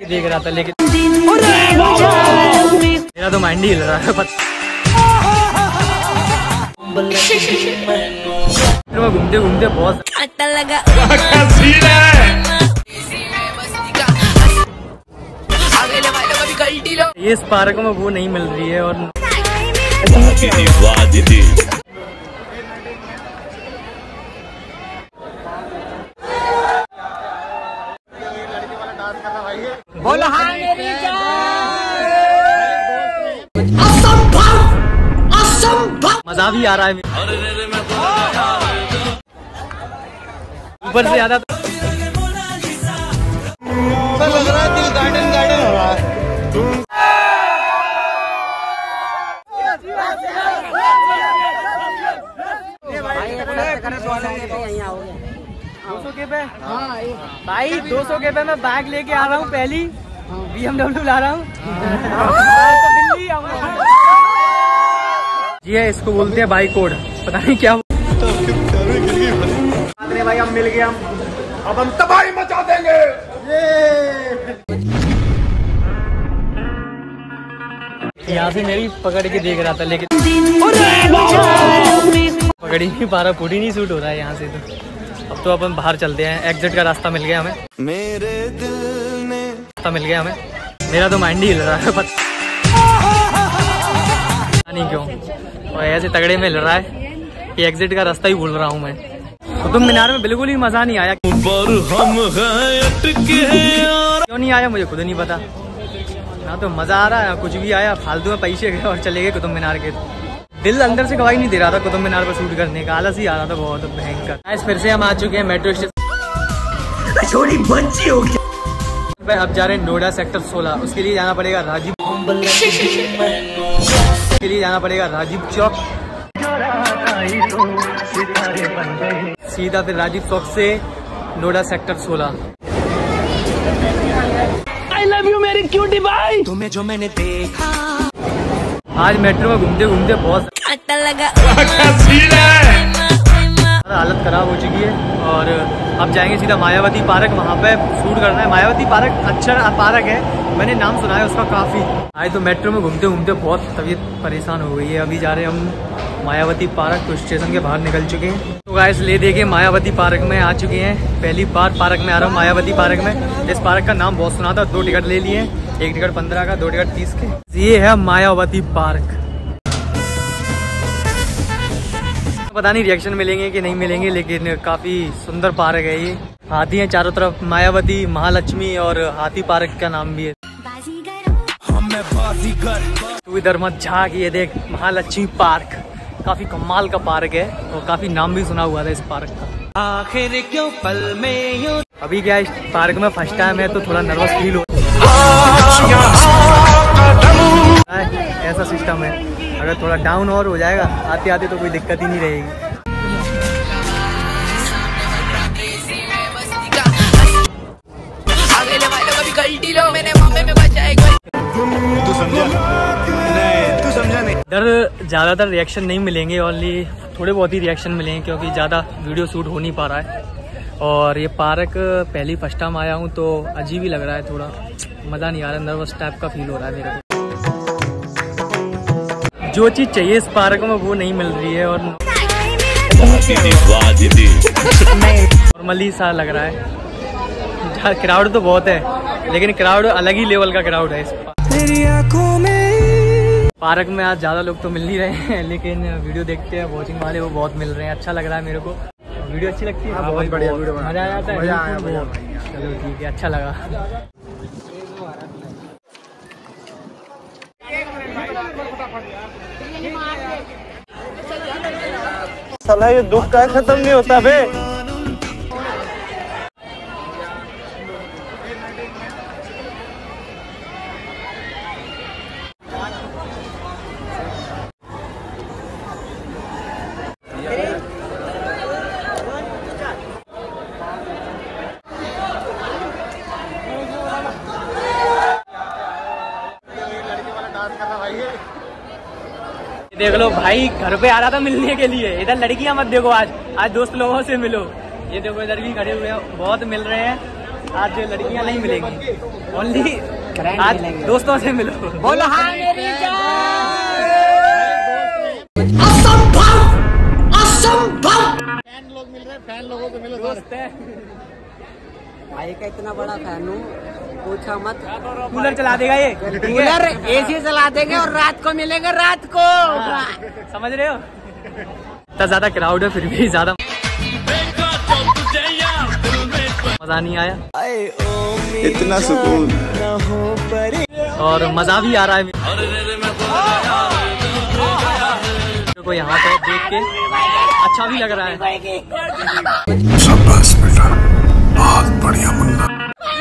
देख रहा था लेकिन मेरा तो माइंड ही हिल रहा है फिर मैं घूमते घूमते बहुत आता लगा ये इस पार्क में वो नहीं मिल रही है और वाह दीदी। भी आ रहा है। ऊपर से ज़्यादा तो दो सौ के पे भाई दो सौ के पे मैं बैग लेके आ रहा हूँ पहली बी एमडब्ल्यू ला रहा हूँ तो दिल्ली आऊँगा। जी है इसको बोलते हैं बाई कोड। पता नहीं क्या भाई हम मिल गए हम अब हम तबाही मचा देंगे। यहाँ से मेरी पकड़ के देख रहा था लेकिन पकड़ ही नहीं पा रहा ही नहीं सूट हो रहा है यहाँ से तो। अब तो अपन बाहर चलते हैं। एग्जिट का रास्ता मिल गया हमें। मेरे दिल ने रास्ता मिल गया हमें। मेरा तो माइंड ही हिल रहा है पता नहीं क्यों। और ऐसे तगड़े में हिल रहा है कि एग्जिट का रास्ता ही भूल रहा हूँ मैं। कुतुब मीनार में बिल्कुल ही मज़ा नहीं आया। क्यों नहीं आया मुझे खुद नहीं पता। ना तो मज़ा आ रहा है कुछ भी आया फालतू में पैसे गए और चले गए कुतुब मीनार के। दिल अंदर से गवाही नहीं दे रहा था कुतुब मीनार पर शूट करने का। आलस ही आ रहा था बहुत भयंकर। फिर से हम आ चुके हैं मेट्रो स्टेशन छोटी बच्ची हो गई। अब जा रहे हैं नोएडा सेक्टर 16 उसके लिए जाना पड़ेगा राजीव। उसके लिए जाना पड़ेगा राजीव चौक। सीधा फिर राजीव चौक से नोएडा सेक्टर 16 तुम्हें जो मैंने देखा। आज मेट्रो में घूमते घूमते बहुत आता लगा। हालत खराब हो चुकी है और अब जाएँगे सीधा मायावती पार्क, वहाँ पे शूट करना है। मायावती पार्क अच्छा पार्क है, मैंने नाम सुना है उसका काफ़ी। आए तो मेट्रो में घूमते घूमते बहुत तबीयत परेशान हो गई है। अभी जा रहे हैं हम मायावती पार्क तो स्टेशन के बाहर निकल चुके हैं। तो गाइस ले दे के मायावती पार्क में आ चुके हैं। पहली बार पार्क में आ रहा हूँ, मायावती पार्क में। इस पार्क का नाम बहुत सुना था, दो टिकट ले लिए। एक टिकट पंद्रह का, दो टिकट तीस के। ये है मायावती पार्क। पता नहीं रिएक्शन मिलेंगे कि नहीं मिलेंगे लेकिन काफ़ी सुंदर पार्क है ये। हाथी है चारों तरफ़ मायावती महालक्ष्मी और हाथी पार्क का नाम भी है। तू इधर मत झाक ये देख महालक्ष्मी पार्क। काफ़ी कमाल का पार्क है और काफ़ी नाम भी सुना हुआ था इस पार्क का। आखिर क्यों पल में अभी क्या इस पार्क में फ़र्स्ट टाइम है तो थोड़ा नर्वस फील हो। ऐसा सिस्टम है। अगर थोड़ा डाउन और हो जाएगा आते आते तो कोई दिक्कत ही नहीं रहेगी। इधर ज़्यादातर रिएक्शन नहीं मिलेंगे ओनली थोड़े बहुत ही रिएक्शन मिलेंगे, क्योंकि ज़्यादा वीडियो शूट हो नहीं पा रहा है। और ये पार्क पहली फ़र्स्ट टाइम आया हूँ तो अजीब ही लग रहा है थोड़ा। मज़ा नहीं आ रहा नर्वस टाइप का फील हो रहा है मेरे को। जो चीज़ चाहिए इस पार्क में वो नहीं मिल रही है और नॉर्मली सा लग रहा है। क्राउड तो बहुत है लेकिन क्राउड अलग ही लेवल का क्राउड है इस पार्क। में पार्क में आज ज़्यादा लोग तो मिल नहीं रहे हैं लेकिन वीडियो देखते हैं वॉचिंग वाले वो बहुत मिल रहे हैं। अच्छा लग रहा है मेरे को। वीडियो अच्छी लगती है? बहुत बढ़िया वीडियो मज़ा आया था मज़ा आया चलो ठीक है अच्छा लगा। साला ये दुख का खत्म नहीं होता बे। देख लो भाई घर पे आ रहा था मिलने के लिए। इधर लड़कियाँ मत देखो आज। आज दोस्त लोगों से मिलो। ये देखो इधर भी खड़े हुए हैं। बहुत मिल रहे हैं। आज जो लड़कियाँ नहीं मिलेंगी। ओनली आज दोस्तों से मिलो। बोलो हाँ मेरी भाई का इतना बड़ा फ़ैन हूँ। पूछा मत। कूलर चला देगा ये। है? कूलर एसी चला देंगे और रात को मिलेगा रात को। समझ रहे हो? इतना ज़्यादा क्राउड है फिर भी ज़्यादा मज़ा नहीं आया। इतना सुकून। और मज़ा भी आ रहा है। को यहाँ पे देख के अच्छा भी लग रहा है। बहुत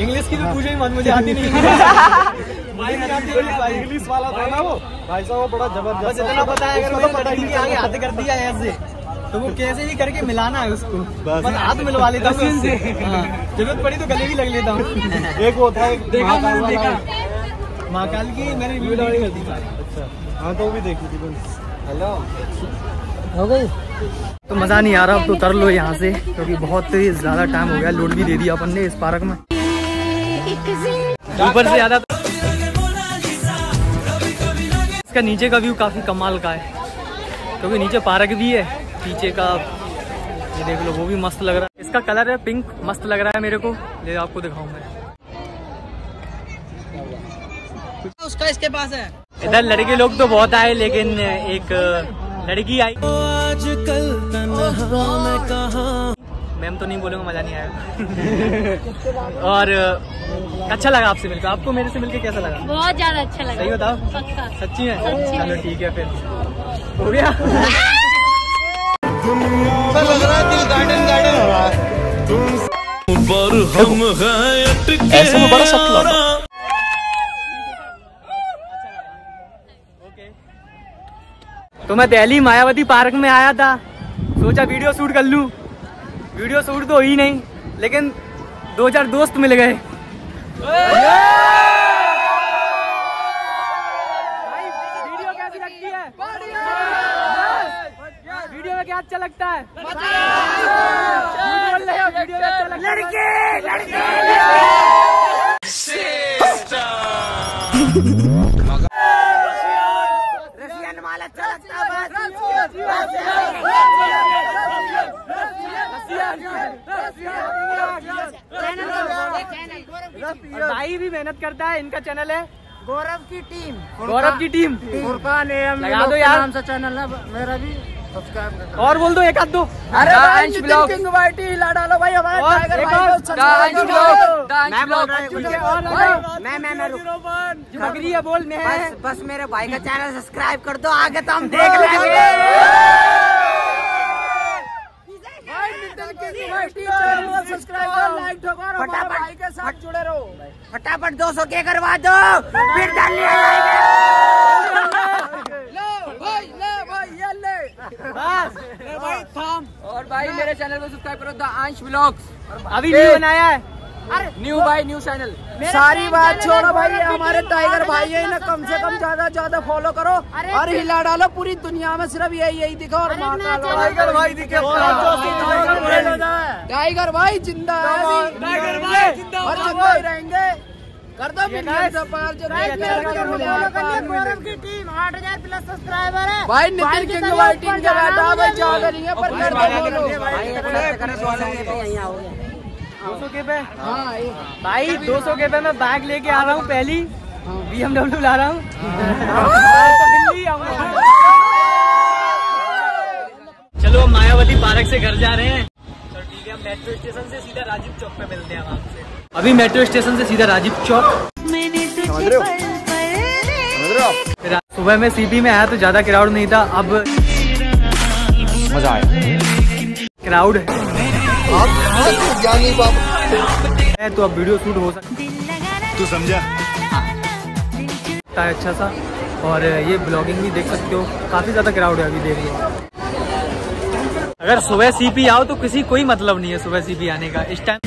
इंग्लिश की तो पूछो ही मत मुझे आती नहीं इंग्लिश वाला था ना वो। भाई साहब वो बड़ा बस ज़बरदस्त इतना पता है अगर मैंने लड़की के आगे हाथ कर दिया ऐसे। तो वो कैसे भी करके मिलाना है उसको। बस। हाथ मिलवा लेता हूँ उससे। हाँ, ज़रूरत पड़ी तो गले भी लग लेता हूँ। एक वो था देखा महाकाल मैंने देखा। महाकाल की मैंने वीडियो कर दी अच्छा। हाँ तो वो भी देखी थी हेलो। हो गई? तो मज़ा नहीं आ रहा अब तो उतर लो यहाँ से क्योंकि बहुत ही ज़्यादा टाइम हो गया लोड भी दे दिया अपन ने इस पार्क में। ऊपर से ज़्यादा इसका नीचे का व्यू काफ़ी कमाल का है। क्योंकि नीचे पार्क भी है पीछे का ये देख लो वो भी मस्त लग रहा है। इसका कलर है पिंक मस्त लग रहा है मेरे को। ये आपको दिखाऊँ मैं। उसका इसके पास है। इधर लड़के लोग तो बहुत आए लेकिन एक लड़की आई। मैम तो नहीं बोलूँगा मज़ा नहीं आया। और अच्छा लगा आपसे मिलकर। आपको मेरे से मिलकर कैसा लगा? बहुत ज़्यादा अच्छा लगा। सही बताओ। पक्का। सच्ची है? चलो ठीक है फिर। हो गया? लग रहा है गार्डन गार्डन हो रहा है। ऐसे में बड़ा सख्त लगा। तो मैं दिल्ली मायावती पार्क में आया था। सोचा वीडियो शूट कर लूँ। वीडियो शूट तो हुई नहीं लेकिन दो चार दोस्त मिल गए। वीडियो कैसी लगती है? वीडियो में क्या अच्छा लगता है? वीडियो में अच्छा लगता है। माल अच्छा लगता है भाई भी मेहनत करता है इनका चैनल है। गौरव की टीम। गौरव की टीम। फुरकान एम लगा दो यार। नाम से चैनल है मेरा भी और बोल दो एक आध दो। अरे अंश ब्लॉग किंग वाइटी हिला डालो भाई हमारे टाइगर भाई मैं बोल। मैं मैं मैं रुक है बोल मैं बस बस मेरे भाई का चैनल सब्सक्राइब कर दो आगे तो हम देख लेंगे। फटाफट जुड़े रहो। फटाफट दो सौ के करवा दो फिर डाल लिया और भाई मेरे चैनल को सब्सक्राइब करो द अंश ब्लॉग्स। अभी नहीं बनाया है। न्यू भाई न्यू चैनल। सारी बात छोड़ो भाई हमारे टाइगर भाई है इन्हें कम से कम ज़्यादा ज़्यादा फॉलो करो। और हिला डालो पूरी दुनिया में सिर्फ़ यही यही दिखा और टाइगर भाई दिखे टाइगर भाई ज़िंदा है टाइगर भाई ज़िंदा और ज़िंदा ही रहेंगे कर दो है भाई नितिन किंग वाई टीम के बैठा भाई ज़्यादा नहीं पर कर दो के पे भाई दो सौ के पे मैं बैग लेके आ रहा हूँ पहली बी एमडब्ल्यू ला रहा हूँ तो चलो मायावती पार्क से घर जा रहे हैं तो है मेट्रो स्टेशन से सीधा राजीव चौक पे मिलते हैं वहाँ से। अभी मेट्रो स्टेशन से सीधा राजीव चौक। सुबह में सीपी में आया तो ज़्यादा क्राउड नहीं था अब मज़ा आया। क्राउड है। है? तो अब वीडियो शूट हो सकता तू समझा। है अच्छा सा और ये ब्लॉगिंग भी देख सकते हो। काफ़ी ज़्यादा क्राउड है अभी देख लो। अगर सुबह सीपी आओ तो किसी कोई मतलब नहीं है सुबह सीपी आने का। इस टाइम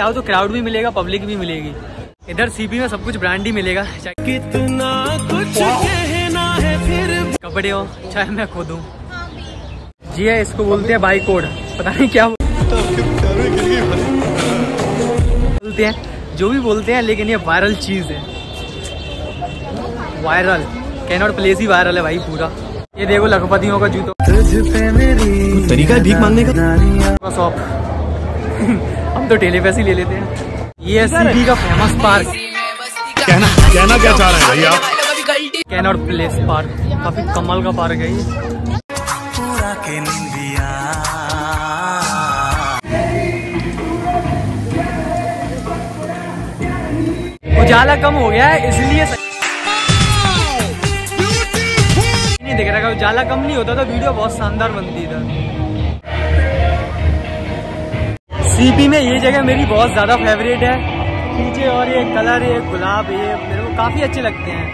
आओ तो क्राउड भी मिलेगा पब्लिक भी मिलेगी। इधर सीपी में सब कुछ ब्रांड ही मिलेगा। कितना कुछ कहना है फिर कपड़े हो चाहे मैं खुद हूँ। जी है इसको बोलते हैं बाई कोड पता नहीं क्या बोलते हैं जो भी बोलते हैं लेकिन ये वायरल चीज़ है। वायरल कैनॉट प्लेस ही वायरल है भाई पूरा। ये देखो लखपतियों का जूतो तरीका है भीख मांगने का शॉप हम तो ठेले पैसे ले लेते हैं। ये सीपी का फ़ेमस पार्क कहना कहना क्या चाह रहे हैं भैया? गलती कैनॉट प्लेस पार्क काफ़ी कमाल का पार्क है ये। उजाला कम हो गया है इसलिए नहीं दिख रहा उजाला कम नहीं होता तो वीडियो बहुत शानदार बनती था सीपी में ये जगह मेरी बहुत ज़्यादा फेवरेट है। पीछे और ये कलर ये गुलाब, ये मेरे को काफ़ी अच्छे लगते हैं।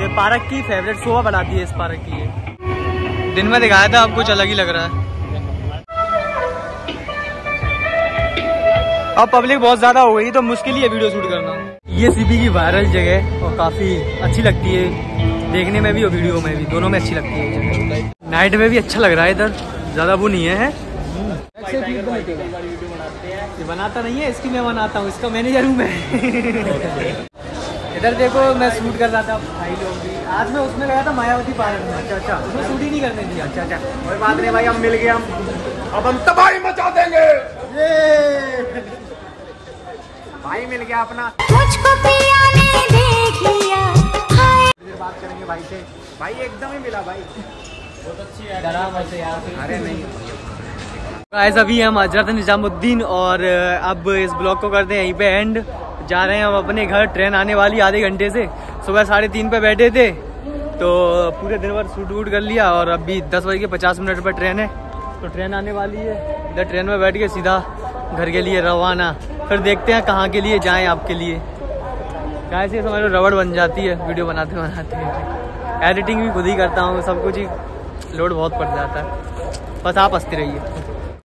ये पार्क की फेवरेट शोभा बढ़ाती है इस पार्क की दिन में दिखाया था, अब कुछ अलग ही लग रहा है। अब पब्लिक बहुत ज़्यादा हो गई तो मुश्किल ही है वीडियो शूट करना। ये सीपी की वायरल जगह है और काफ़ी अच्छी लगती है। देखने में भी और वीडियो में भी दोनों में अच्छी लगती है नाइट में भी अच्छा लग रहा है इधर। ज़्यादा वो नहीं है बनाता नहीं है इसकी मैं बनाता हूँ इसका मैनेजर हूँ मैं। इधर देखो मैं शूट कर रहा था। भाई लोग भी। आज मैं उसमें गया था मायावती पार्क में। अच्छा अच्छा। उसमें शूट ही नहीं करने दिया। अच्छा अच्छा। कोई बात नहीं भाई हम मिल गए हम अब हम तबाही मचा देंगे। ये भाई मिल गया अपना। मुझको पिया ने देख लिया हाय। फिर बात करेंगे भाई से। भाई एकदम ही मिला भाई। बहुत अच्छी है। डरा मत यार। अरे नहीं। गाइस अभी हम हज़रत निजामुद्दीन और अब इस ब्लॉग को करते हैं यहीं पे एंड जा रहे हैं हम अपने घर ट्रेन आने वाली आधे घंटे से। सुबह साढ़े तीन पे बैठे थे। तो पूरे दिन भर सूट वूट कर लिया और अभी दस बज के पचास मिनट पर ट्रेन है। तो ट्रेन आने वाली है। इधर ट्रेन में बैठ के सीधा घर के लिए रवाना। फिर देखते हैं कहाँ के लिए जाएँ आपके लिए। कैसे समझ लो रबड़ बन जाती है, वीडियो बनाते बनाते। एडिटिंग भी खुद ही करता हूँ, सब कुछ ही लोड बहुत पड़ जाता है। बस आप हँसते रहिए।